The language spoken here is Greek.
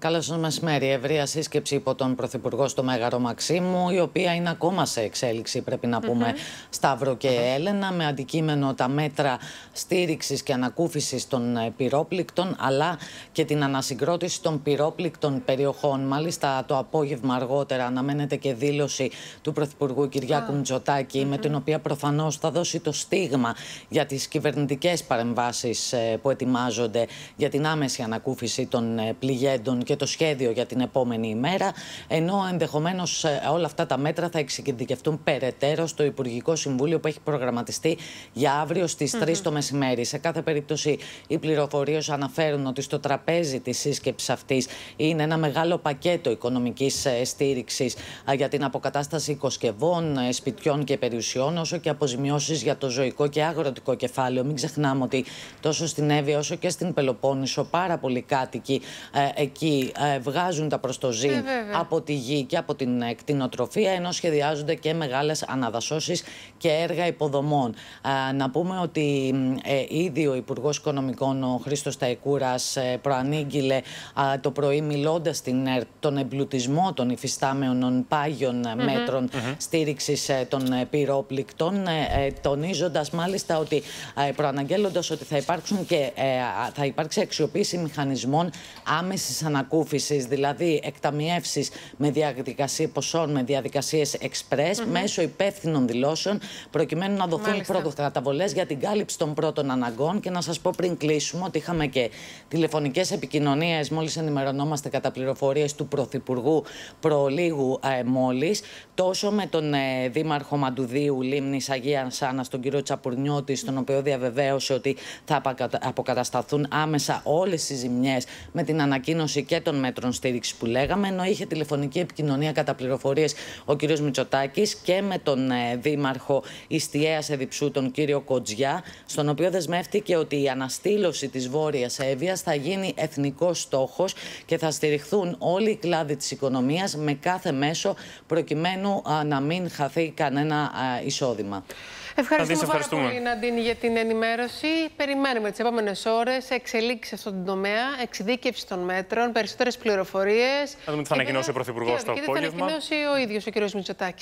Καλώς σα μεσημέρι. Ευρεία σύσκεψη υπό τον Πρωθυπουργό στο Μέγαρο Μαξίμου, η οποία είναι ακόμα σε εξέλιξη, πρέπει να πούμε, Σταύρο και Έλενα, με αντικείμενο τα μέτρα στήριξης και ανακούφισης των ε, πυρόπληκτων, αλλά και την ανασυγκρότηση των πυρόπληκτων περιοχών. Μάλιστα, το απόγευμα αργότερα αναμένεται και δήλωση του Πρωθυπουργού Κυριάκου Μητσοτάκη, με την οποία προφανώς θα δώσει το στίγμα για τις κυβερνητικές παρεμβάσεις ε, που ετοιμάζονται για την άμεση ανακούφιση των ε, πληγέντων και το σχέδιο για την επόμενη ημέρα, ενώ ενδεχομένως ε, όλα αυτά τα μέτρα θα εξειδικευτούν περαιτέρω στο Υπουργικό Συμβούλιο που έχει προγραμματιστεί για αύριο στις 3 το μεσημέρι. Σε κάθε περίπτωση, οι πληροφορίες αναφέρουν ότι στο τραπέζι της σύσκεψης αυτής είναι ένα μεγάλο πακέτο οικονομικής ε, στήριξης ε, για την αποκατάσταση οικοσκευών, σπιτιών και περιουσιών, όσο και αποζημιώσεις για το ζωικό και αγροτικό κεφάλαιο. Μην ξεχνάμε ότι τόσο στην Εύη όσο και στην Πελοπόννησο πάρα πολλοί κάτοικοι εκεί ε, βγάζουν τα προστοζήν ε, από τη γη και από την κτηνοτροφία, ενώ σχεδιάζονται και μεγάλες αναδασώσεις και έργα υποδομών. να πούμε ότι ε, ήδη ο Υπουργός Οικονομικών, ο Χρήστος Ταϊκούρας, ε, προανήγγειλε το πρωί, μιλώντας στην ΕΡΤ, τον εμπλουτισμό των υφιστάμενων πάγιων mm μέτρων mm στήριξης των πυρόπληκτων, τονίζοντας μάλιστα ότι προαναγγέλλοντας ότι θα, υπάρξουν και, θα υπάρξει αξιοποίηση μηχανισμών άμεσης ανακούφιση δηλαδή εκταμιεύσεις με διαδικασία ποσών, με διαδικασίες express, μέσω υπεύθυνων δηλώσεων, προκειμένου να δοθούν καταβολέ για την κάλυψη των πρώτων αναγκών. Και να σας πω πριν κλείσουμε ότι είχαμε και τηλεφωνικές επικοινωνίες, μόλις ενημερωνόμαστε κατά πληροφορίες του Πρωθυπουργού προλίγου ε, μόλις, τόσο με τον ε, Δήμαρχο Μαντουδίου Λίμνη Αγία Σάνα, τον κύριο Τσαπουρνιώτη, στον οποίο διαβεβαίωσε ότι θα αποκατασταθούν άμεσα όλες οι ζημιές με την ανακοίνωση και των μέτρων στήριξης που λέγαμε, ενώ είχε τηλεφωνική επικοινωνία κατά πληροφορίες ο κ. Μητσοτάκης και με τον ε, Δήμαρχο Ιστιαία Εδιψού, τον κύριο Κοτζιά, στον οποίο δεσμεύτηκε ότι η αναστήλωση της Βόρειας Εύβοιας θα γίνει εθνικός στόχος και θα στηριχθούν όλοι οι κλάδοι της οικονομίας με κάθε μέσο προκειμένου να μην χαθεί κανένα εισόδημα. Ευχαριστούμε, πάρα πολύ, Ναντίνη, για την ενημέρωση. Περιμένουμε τις επόμενες ώρες εξελίξεις σε αυτόν τον τομέα, εξειδίκευση των μέτρων, περισσότερες πληροφορίες. Θα δούμε τι θα ανακοινώσει ο Πρωθυπουργός το απόγευμα. Θα ανακοινώσει ο ίδιος ο κ. Μητσοτάκης.